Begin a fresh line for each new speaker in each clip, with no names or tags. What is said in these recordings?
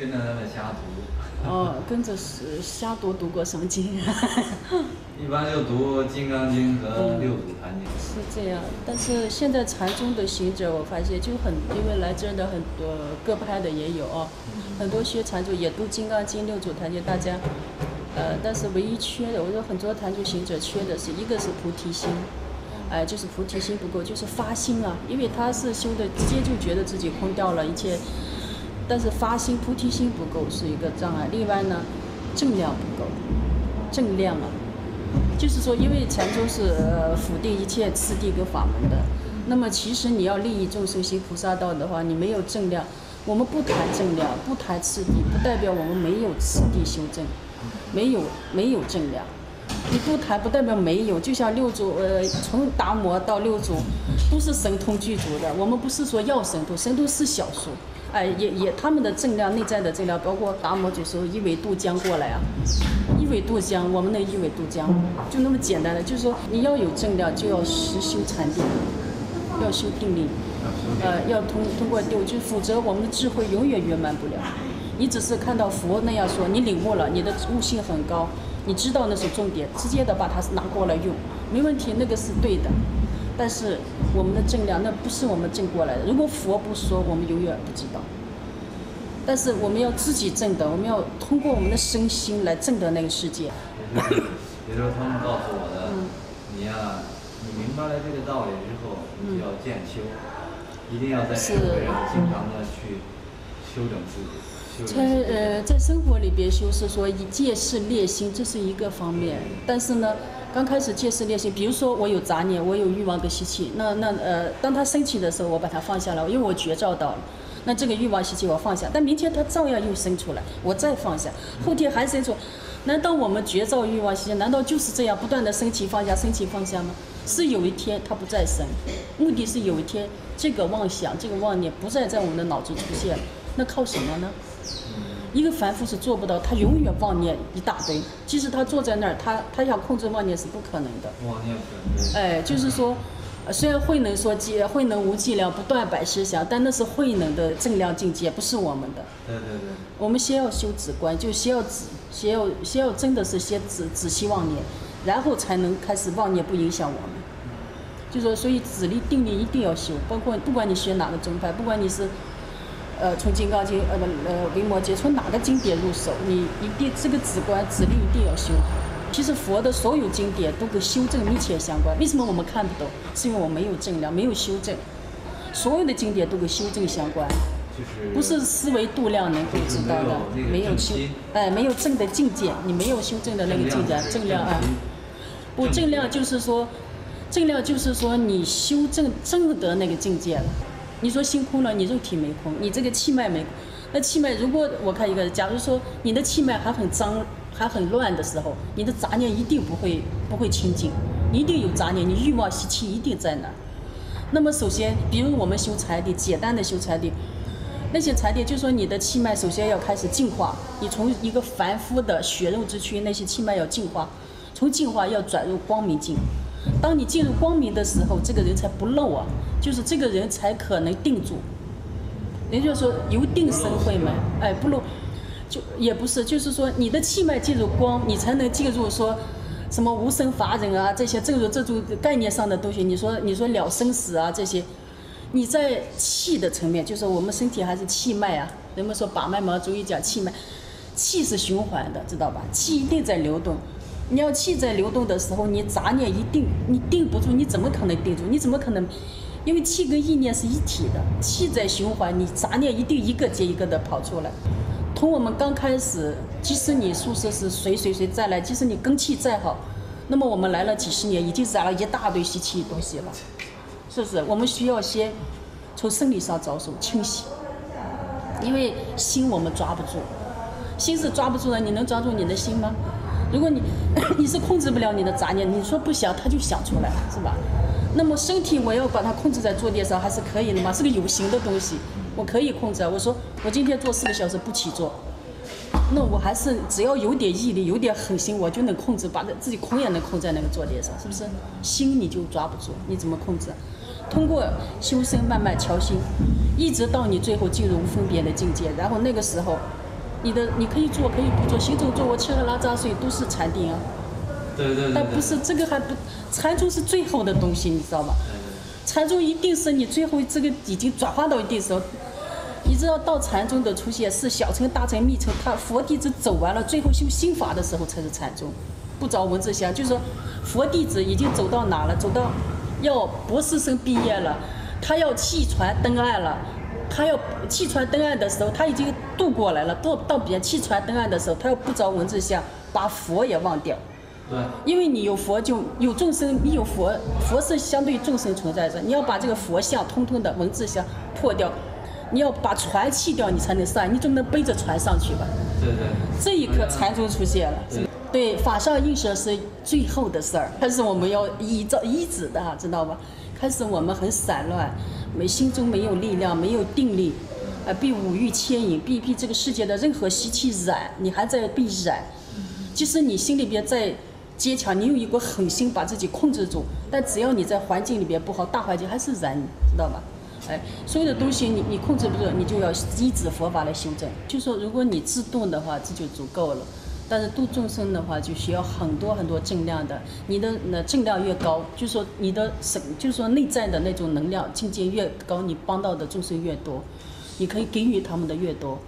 跟着他们瞎读。
哦，跟着是瞎读读过什么经？
一般就读《金刚经》和六祖坛经。
是这样，但是现在禅宗的行者，我发现就很，因为来这儿的很多各派的也有哦，很多学禅宗也读《金刚经》、六祖坛经，大家，呃，但是唯一缺的，我说很多禅宗行者缺的是一个是菩提心，哎，就是菩提心不够，就是发心啊，因为他是修的，直接就觉得自己空掉了一切，但是发心菩提心不够是一个障碍。另外呢，正量不够，正量啊。就是说，因为禅宗是呃否定一切次第跟法门的，那么其实你要利益众生行菩萨道的话，你没有正量，我们不谈正量，不谈次第，不代表我们没有次第修正，没有没有正量，你不谈不代表没有，就像六祖呃从达摩到六祖，都是神通具足的，我们不是说要神通，神通是小数。哎，也也，他们的正量内在的正量，包括达摩就说一苇渡江过来啊，一苇渡江，我们的一苇渡江，就那么简单的，就是说你要有正量，就要实修禅定，要修定力，呃，要通通过定，就否则我们的智慧永远圆满不了。你只是看到佛那样说，你领悟了，你的悟性很高，你知道那是重点，直接的把它拿过来用，没问题，那个是对的。但是我们的正量那不是我们正过来的。如果佛不说，我们永远不知道。但是我们要自己正的，我们要通过我们的身心来正的那个世界。
也就是他们告诉我的，你呀，你明白了这个道理之后，你要渐修，一定要在生活上经常的去修整自己。
在呃，在生活里边修是说以戒事练心，这是一个方面。但是呢。刚开始戒事练心，比如说我有杂念，我有欲望的习气，那那呃，当他升起的时候，我把它放下了，因为我觉照到了，那这个欲望习气我放下，但明天它照样又生出来，我再放下，后天还生出，难道我们觉照欲望习气，难道就是这样不断的升起放下，升起放下吗？是有一天它不再生，目的是有一天这个妄想，这个妄念不再在我们的脑子出现，那靠什么呢？一个凡夫是做不到，他永远妄念一大堆。即使他坐在那儿，他他想控制妄念是不可能的。
妄念
哎，就是说，虽然慧能说戒，慧能无计量，不断百思想，但那是慧能的正量境界，不是我们的。
对对对。
我们先要修止观，就先要止，先要先要真的是先止止息妄念，然后才能开始妄念不影响我们。就说，所以止力定力一定要修，包括不管你学哪个宗派，不管你是。呃，从《金刚经》呃不呃《维摩诘》，从哪个经典入手，你一定这个止观止力一定要修好。其实佛的所有经典都跟修正密切相关。为什么我们看不懂？是因为我没有正量，没有修正。所有的经典都跟修正相关，不是思维度量能够知道的。没有修，哎，没有正的境界，你没有修正的那个境界，正量啊。不正量就是说，正量就是说你修正正得那个境界了。你说心空了，你肉体没空，你这个气脉没，那气脉如果我看一个，假如说你的气脉还很脏、还很乱的时候，你的杂念一定不会不会清净，一定有杂念，你欲望习气一定在那。那么首先，比如我们修禅定，简单的修禅定，那些禅定就说你的气脉首先要开始净化，你从一个凡夫的血肉之躯，那些气脉要净化，从净化要转入光明境。当你进入光明的时候，这个人才不漏啊，就是这个人才可能定住。人就说由定生慧嘛，哎，不漏，就也不是，就是说你的气脉进入光，你才能进入说什么无生法忍啊这些正如这种概念上的东西。你说你说了生死啊这些，你在气的层面，就是我们身体还是气脉啊。人们说把脉嘛，中医讲气脉，气是循环的，知道吧？气一定在流动。你要气在流动的时候，你杂念一定你定不住，你怎么可能定住？你怎么可能？因为气跟意念是一体的，气在循环，你杂念一定一个接一个的跑出来。从我们刚开始，即使你宿舍是谁谁谁再来，即使你根气再好，那么我们来了几十年，已经染了一大堆习气东西了，是不是？我们需要先从生理上着手清洗，因为心我们抓不住，心是抓不住的，你能抓住你的心吗？如果你 你是控制不了你的杂念，你说不想，他就想出来，是吧？那么身体我要把它控制在坐垫上，还是可以的嘛？是个有形的东西，我可以控制。我说我今天做四个小时不起坐，那我还是只要有点毅力，有点狠心，我就能控制，把自己空也能控在那个坐垫上，是不是？心你就抓不住，你怎么控制？通过修身慢慢调心，一直到你最后进入无分别的境界，然后那个时候。你的你可以做，可以不做，行走坐卧吃喝拉撒睡都是禅定啊。
对对对。
但不是这个还不，禅宗是最后的东西，你知道吗？禅宗一定是你最后这个已经转化到一定时候，你知道到禅宗的出现是小乘、大乘、密乘，他佛弟子走完了，最后修心法的时候才是禅宗，不着文字相，就是说佛弟子已经走到哪了？走到要博士生毕业了，他要弃船登岸了。他要弃船登岸的时候，他已经渡过来了。到到别弃船登岸的时候，他要不着文字相，把佛也忘掉。
对。
因为你有佛，就有众生；你有佛，佛是相对众生存在着。你要把这个佛像通通的文字相破掉，你要把船弃掉，你才能上。你总能背着船上去吧？
对对。
这一刻禅宗出现了。对，法上映射是最后的事儿，但是我们要依照依止的，知道吧？开始我们很散乱，没心中没有力量，没有定力，啊，被五欲牵引，被被这个世界的任何习气染，你还在被染。即使你心里边再坚强，你有一股狠心把自己控制住，但只要你在环境里边不好，大环境还是染，知道吧？哎，所有的东西你你控制不住，你就要依止佛法来修正。就说如果你自动的话，这就足够了。但是度众生的话，就需要很多很多正量的。你的那正量越高，就说你的神，就是说内在的那种能量境界越高，你帮到的众生越多，你可以给予他们的越多，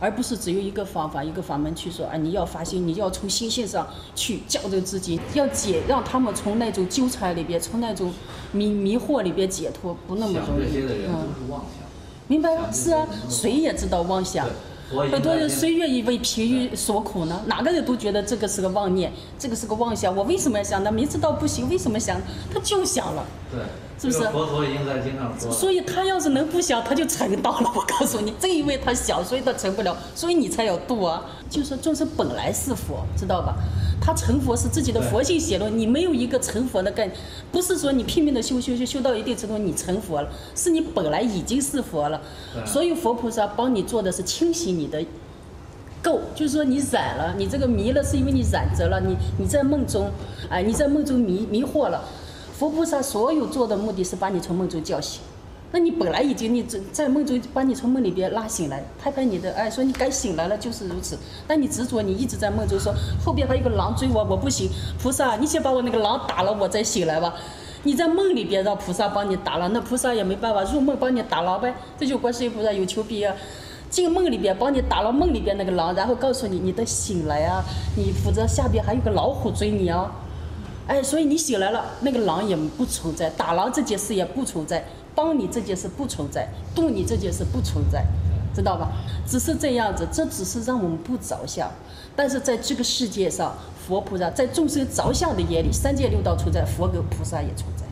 而不是只有一个方法一个法门去说啊，你要发心，你要从心性上去校正自己，要解让他们从那种纠缠里边，从那种迷迷惑里边解脱，不那么容易。
嗯，
明白吗？是啊，谁也知道妄想。很多人谁愿意为贫欲所苦呢？哪个人都觉得这个是个妄念，这个是个妄想。我为什么要想呢？明知道不行，为什么想？他就想了。
对。
是不是？
佛陀已经在经上说。
所以他要是能不想，他就成道了。我告诉你，正因为他想，所以他成不了。所以你才要度啊！就是众生本来是佛，知道吧？他成佛是自己的佛性显露，你没有一个成佛的概念，不是说你拼命的修修修修到一定程度你成佛了，是你本来已经是佛了。所以佛菩萨帮你做的是清洗你的垢，就是说你染了，你这个迷了是因为你染着了，你你在梦中，哎，你在梦中迷迷惑了。佛菩萨所有做的目的是把你从梦中叫醒，那你本来已经你在在梦中把你从梦里边拉醒来，拍拍你的哎，说你该醒来了，就是如此。但你执着，你一直在梦中说后边还有个狼追我，我不行。菩萨，你先把我那个狼打了，我再醒来吧。你在梦里边让菩萨帮你打了，那菩萨也没办法，入梦帮你打了呗。这就观世音菩萨有求必应，进梦里边帮你打了梦里边那个狼，然后告诉你你得醒来啊，你否则下边还有个老虎追你啊。哎，所以你醒来了，那个狼也不存在，打狼这件事也不存在，帮你这件事不存在，渡你这件事不存在，知道吧？只是这样子，这只是让我们不着相，但是在这个世界上，佛菩萨在众生着相的眼里，三界六道存在，佛跟菩萨也存在，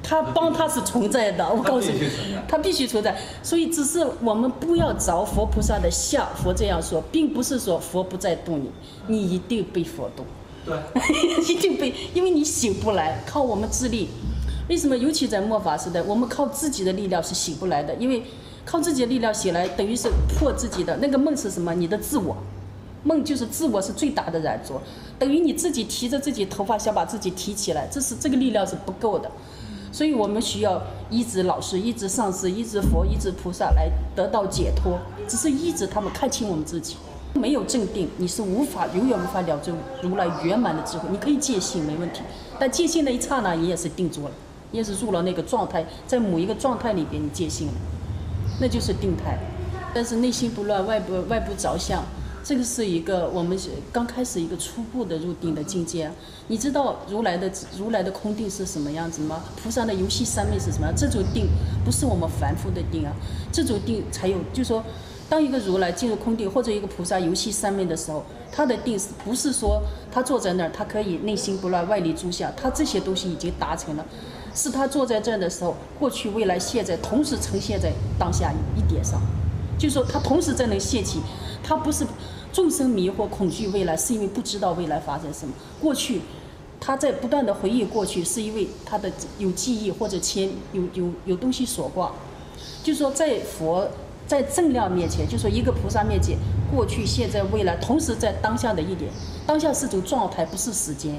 他帮他是存在的，我告诉你，他必须存在。所以只是我们不要着佛菩萨的相，佛这样说，并不是说佛不再度你，你一定被佛度。
对，
一定被，因为你醒不来，靠我们自力。为什么？尤其在末法时代，我们靠自己的力量是醒不来的。因为靠自己的力量醒来，等于是破自己的那个梦是什么？你的自我，梦就是自我是最大的染着，等于你自己提着自己头发想把自己提起来，这是这个力量是不够的。所以我们需要医治老师、医治上师、医治佛、医治菩萨来得到解脱，只是医治他们看清我们自己。没有镇定，你是无法永远无法了知如来圆满的智慧。你可以戒心没问题，但戒心那一刹那，你也是定住了，你也是入了那个状态，在某一个状态里边你戒心了，那就是定态。但是内心不乱，外部外部着相，这个是一个我们刚开始一个初步的入定的境界。你知道如来的如来的空定是什么样子吗？菩萨的游戏三昧是什么？这种定不是我们凡夫的定啊，这种定才有，就说。当一个如来进入空定，或者一个菩萨游戏三昧的时候，他的定是不是说他坐在那儿，他可以内心不乱，外力诸相，他这些东西已经达成了，是他坐在这儿的时候，过去、未来、现在同时呈现在当下一点上，就说他同时在那现起，他不是众生迷惑、恐惧未来，是因为不知道未来发生什么；过去他在不断的回忆过去，是因为他的有记忆或者牵有有有东西所挂，就说在佛。在正量面前，就说一个菩萨面前，过去、现在、未来，同时在当下的一点，当下是种状态，不是时间。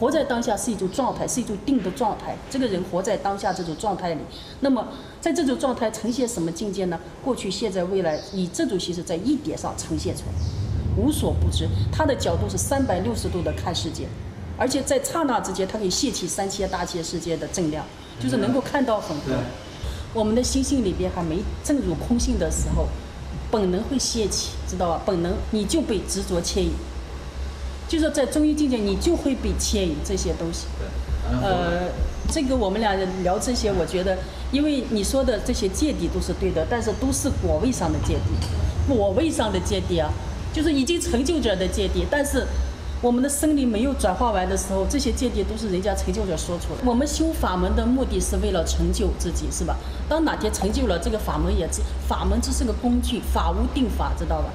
活在当下是一种状态，是一种定的状态。这个人活在当下这种状态里，那么在这种状态呈现什么境界呢？过去、现在、未来，以这种形式在一点上呈现出来，无所不知。他的角度是三百六十度的看世界，而且在刹那之间，他可以泄起三千大千世界的正量，就是能够看到很多。我们的心性里边还没证入空性的时候，本能会泄气，知道吧？本能你就被执着牵引。就说在中医境界，你就会被牵引这些东西。呃，这个我们俩聊这些，我觉得，因为你说的这些芥蒂都是对的，但是都是果位上的芥蒂，果位上的芥蒂啊，就是已经成就者的芥蒂。但是我们的生理没有转化完的时候，这些芥蒂都是人家成就者说出来。我们修法门的目的是为了成就自己，是吧？当哪天成就了，这个法门也是法门，只是个工具，法无定法，知道吧？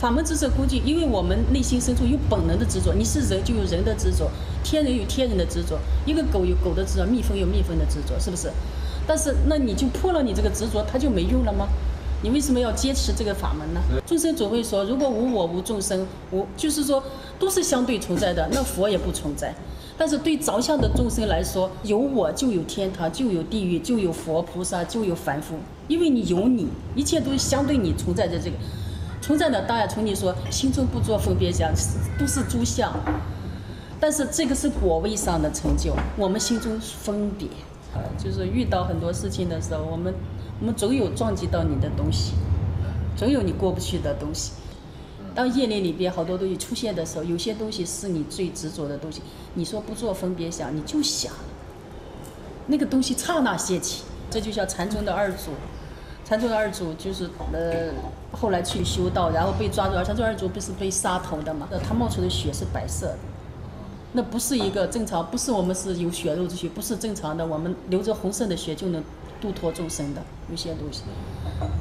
法门只是工具，因为我们内心深处有本能的执着。你是人就有人的执着，天人有天人的执着，一个狗有狗的执着，蜜蜂有蜜蜂的执着，是不是？但是那你就破了你这个执着，它就没用了吗？你为什么要坚持这个法门呢？众生总会说，如果无我无众生，无就是说都是相对存在的，那佛也不存在。但是对着相的众生来说，有我就有天堂，就有地狱，就有佛菩萨，就有凡夫，因为你有你，一切都相对你存在着这个。存在的当然从你说心中不做分别想，都是诸相，但是这个是果位上的成就。我们心中分别，就是遇到很多事情的时候，我们我们总有撞击到你的东西，总有你过不去的东西。当业力里边好多东西出现的时候，有些东西是你最执着的东西。你说不做分别想，你就想，那个东西刹那现起，这就叫禅宗的二祖。禅宗的二祖就是呃，后来去修道，然后被抓住。而禅宗二祖不是被杀头的嘛？那他冒出的血是白色的，那不是一个正常，不是我们是有血肉之躯，不是正常的。我们流着红色的血就能度脱众生的，有些东西，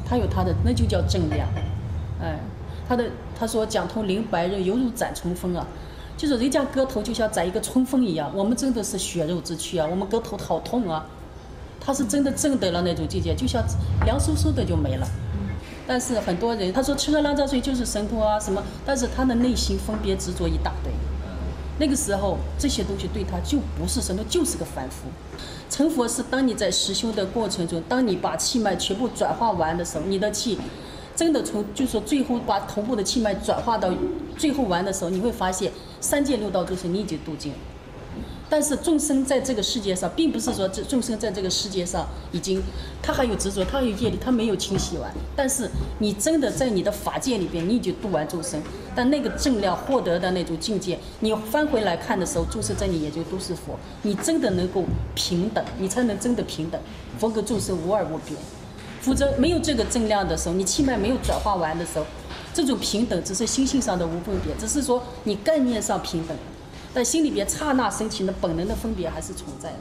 他有他的，那就叫正量。哎，他的他说讲通灵白刃犹如斩冲锋啊，就是人家割头就像斩一个冲锋一样，我们真的是血肉之躯啊，我们割头好痛啊。他是真的证得了那种境界，就像凉飕飕的就没了。但是很多人他说吃喝拉撒睡就是神通啊什么，但是他的内心分别执着一大堆。那个时候这些东西对他就不是神通，就是个凡夫。成佛是当你在实修的过程中，当你把气脉全部转化完的时候，你的气真的从就说最后把头部的气脉转化到最后完的时候，你会发现三界六道都是你已经度尽。但是众生在这个世界上，并不是说这众生在这个世界上已经，他还有执着，他还有业力，他没有清洗完。但是你真的在你的法界里边，你已经度完众生，但那个正量获得的那种境界，你翻回来看的时候，众生在你眼中都是佛，你真的能够平等，你才能真的平等。佛跟众生无二无别，否则没有这个正量的时候，你气脉没有转化完的时候，这种平等只是心性上的无分别，只是说你概念上平等。但心里边刹那升起的本能的分别还是存在的。